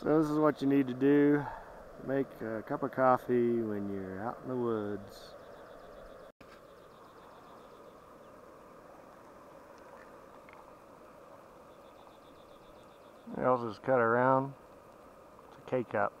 So this is what you need to do. Make a cup of coffee when you're out in the woods. I'll just cut around. It's a K-cup.